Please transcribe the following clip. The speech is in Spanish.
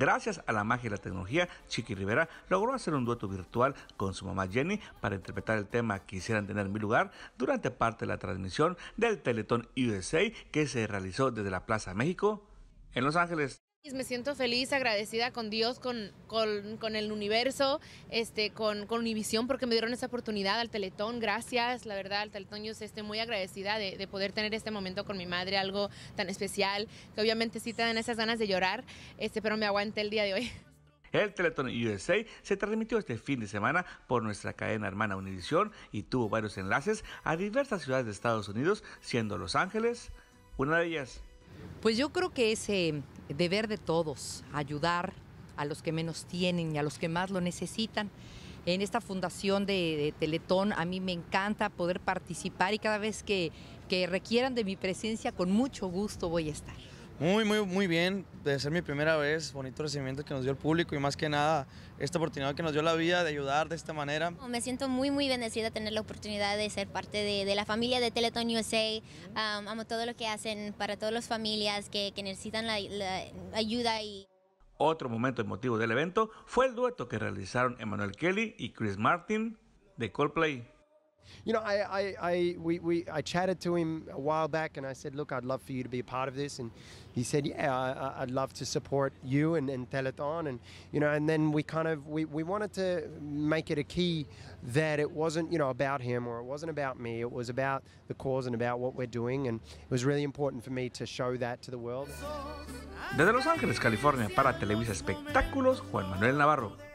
Gracias a la magia y la tecnología, Chiqui Rivera logró hacer un dueto virtual con su mamá Jenny para interpretar el tema Quisieran tener mi lugar durante parte de la transmisión del Teletón USA que se realizó desde la Plaza México en Los Ángeles. Me siento feliz, agradecida con Dios, con, con, el universo, este, con, con Univisión porque me dieron esta oportunidad al Teletón. Gracias, la verdad, al Teletón yo estoy muy agradecida de, de, poder tener este momento con mi madre, algo tan especial, que obviamente sí te dan esas ganas de llorar, este, pero me aguanté el día de hoy. El Teletón USA se transmitió este fin de semana por nuestra cadena hermana Univisión y tuvo varios enlaces a diversas ciudades de Estados Unidos, siendo Los Ángeles una de ellas. Pues yo creo que ese deber de todos, ayudar a los que menos tienen y a los que más lo necesitan. En esta fundación de, Teletón a mí me encanta poder participar y cada vez que, que requieran de mi presencia, con mucho gusto voy a estar. Muy, muy, muy bien. De ser mi primera vez, bonito recibimiento que nos dio el público y más que nada esta oportunidad que nos dio la vida de ayudar de esta manera. Me siento muy, muy bendecida tener la oportunidad de ser parte de, la familia de Teleton USA. amo todo lo que hacen para todas las familias que, necesitan la, la ayuda y otro momento emotivo del evento fue el dueto que realizaron Emmanuel Kelly y Chris Martin de Coldplay. You know, I, I, I, we, we, I chatted to him a while back and I said, look, I'd love for you to be a part of this. And he said, yeah, I, would love to support you and, and Telethon. And, you know, and then we kind of, we, we wanted to make it a key that it wasn't, you know, about him or it wasn't about me. It was about the cause and about what we're doing. And it was really important for me to show that to the world. Desde Los Ángeles, California, para Televisa Espectáculos, Juan Manuel Navarro.